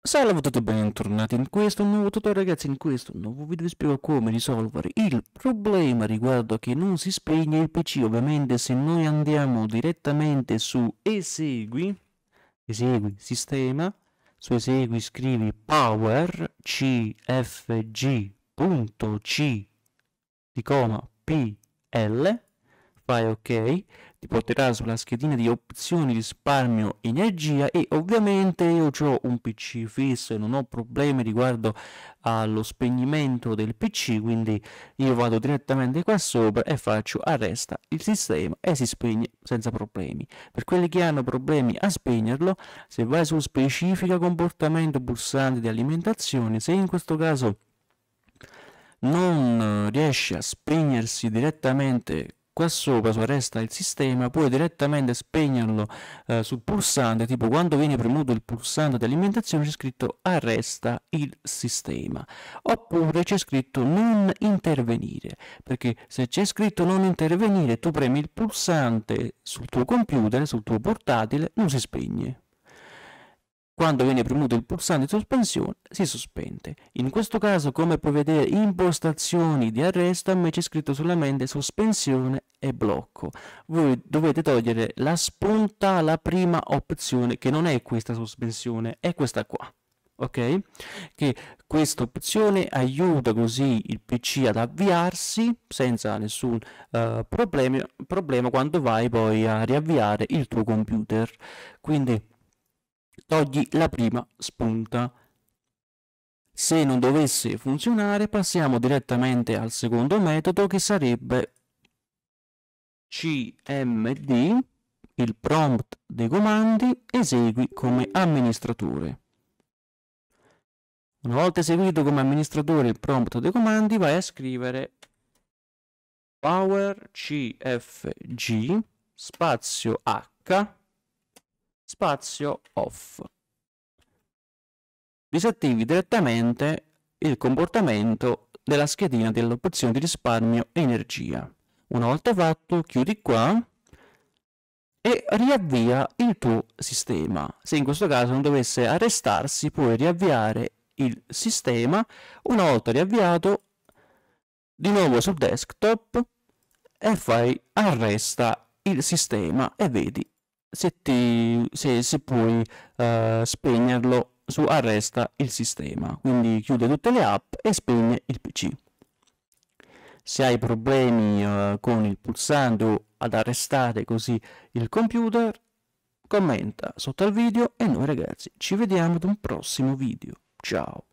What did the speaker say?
Salve a tutti e bentornati in questo nuovo tutorial ragazzi, in questo nuovo video vi spiego come risolvere il problema riguardo che non si spegne il PC, ovviamente se noi andiamo direttamente su esegui, esegui sistema, su esegui scrivi power cfg.c di coma pl, fai ok, ti porterà sulla schedina di opzioni risparmio energia e ovviamente io ho un pc fisso e non ho problemi riguardo allo spegnimento del pc quindi io vado direttamente qua sopra e faccio arresta il sistema e si spegne senza problemi. Per quelli che hanno problemi a spegnerlo se vai su specifica comportamento pulsante di alimentazione se in questo caso non riesce a spegnersi direttamente qua sopra su resta il sistema puoi direttamente spegnerlo eh, sul pulsante tipo quando viene premuto il pulsante di alimentazione c'è scritto arresta il sistema oppure c'è scritto non intervenire perché se c'è scritto non intervenire tu premi il pulsante sul tuo computer sul tuo portatile non si spegne quando viene premuto il pulsante di sospensione si sospende. In questo caso come puoi vedere impostazioni di arresto a me c'è scritto solamente sospensione e blocco. Voi dovete togliere la spunta alla prima opzione che non è questa sospensione, è questa qua. Ok? Che questa opzione aiuta così il PC ad avviarsi senza nessun uh, problema, problema quando vai poi a riavviare il tuo computer. Quindi togli la prima spunta. Se non dovesse funzionare passiamo direttamente al secondo metodo che sarebbe cmd, il prompt dei comandi, esegui come amministratore. Una volta eseguito come amministratore il prompt dei comandi vai a scrivere power cfg spazio h spazio off. Disattivi direttamente il comportamento della schedina dell'opzione di risparmio energia. Una volta fatto, chiudi qua e riavvia il tuo sistema. Se in questo caso non dovesse arrestarsi, puoi riavviare il sistema. Una volta riavviato, di nuovo sul desktop e fai arresta il sistema e vedi se, ti, se, se puoi uh, spegnerlo su arresta il sistema quindi chiude tutte le app e spegne il pc se hai problemi uh, con il pulsante ad arrestare così il computer commenta sotto al video e noi ragazzi ci vediamo ad un prossimo video. Ciao